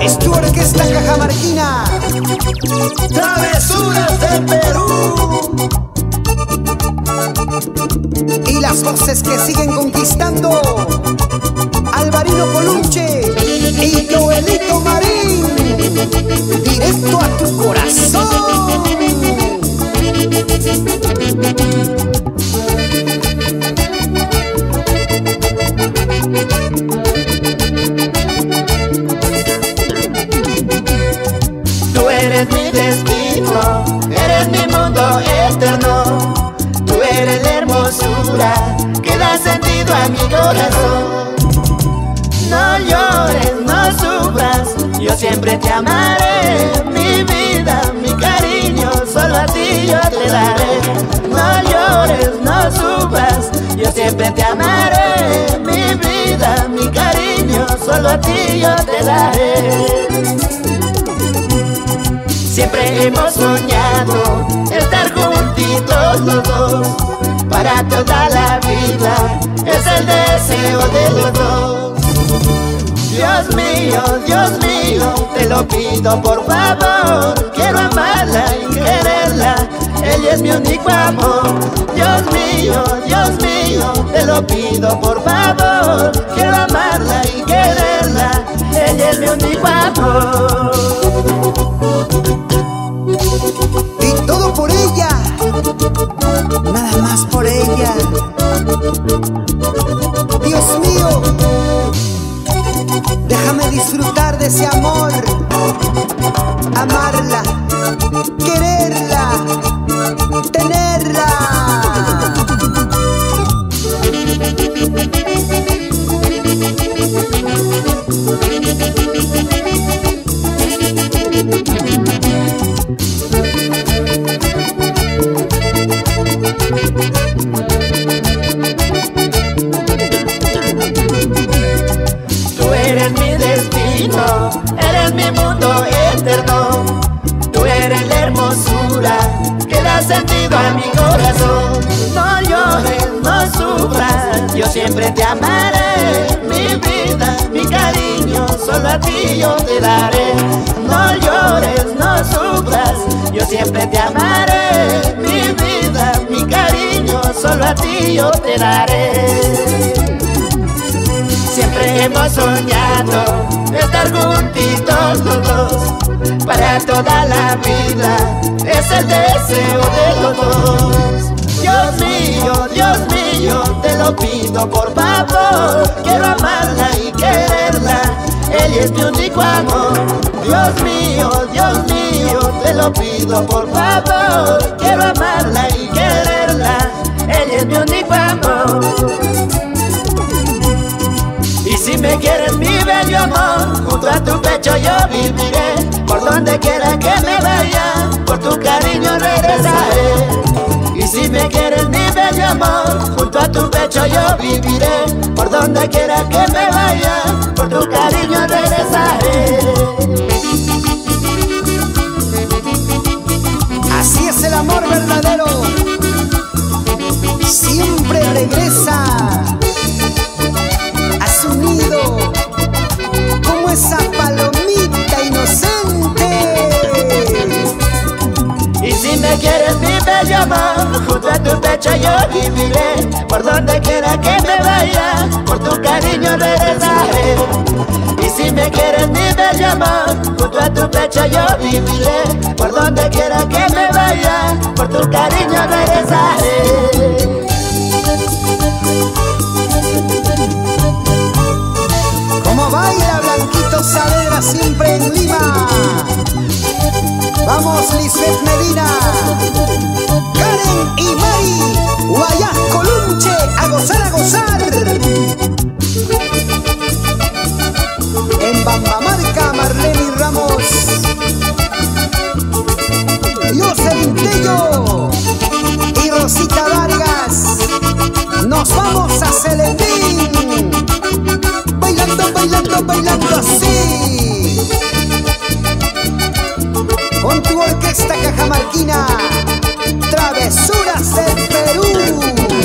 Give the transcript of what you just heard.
Es tu orquesta cajamarquina. Travesuras de Perú. Y las voces que siguen conquistando. Alvarino Colunche y Joelito Marín. Directo a tu corazón. A mi corazón. No llores, no sufras, yo siempre te amaré. Mi vida, mi cariño, solo a ti yo te daré. No llores, no sufras, yo siempre te amaré. Mi vida, mi cariño, solo a ti yo te daré. Siempre hemos soñado deseo de los. Dios mío, Dios mío, te lo pido por favor. Quiero amarla y quererla. Ella es mi único amor. Dios mío, Dios mío, te lo pido por favor. Quiero amarla y quererla. Ella es mi único amor. Ese amor. Amarla. Quererla. Tenerla. No llores, no sufras, yo siempre te amaré. Mi vida, mi cariño, solo a ti yo te daré. No llores, no sufras, yo siempre te amaré. Mi vida, mi cariño, solo a ti yo te daré. Hemos soñado estar juntitos los dos para toda la vida. Es el deseo de los dos. Dios mío, Dios mío, te lo pido por favor. Quiero amarla y quererla. Ella es mi único amor. Dios mío, Dios mío, te lo pido por favor. Quiero amarla y si me quieres mi bello amor, junto a tu pecho yo viviré. Por donde quiera que me vaya, por tu cariño regresaré. Y si me quieres mi bello amor, junto a tu pecho yo viviré. Por donde quiera que me vaya, por tu cariño regresaré. Así es el amor verdadero. Siempre regresa amor, junto a tu pecho yo viviré. Por donde quiera que me vaya, por tu cariño regresaré. Y si me quieres mi bello amor, junto a tu pecho yo viviré. Por donde quiera que me vaya, por tu cariño regresaré. Como baila Blanquito Saavedra siempre en Lima. Vamos Lisbeth Medina, Karen y Mari, Guayas Colunche, a gozar, a gozar. En Bambamarca, Marlene Ramos, Jocelyn Tello y Rosita Vargas. Nos vamos a Celendín, bailando, bailando, bailando así con tu orquesta cajamarquina, Travesuras del Perú.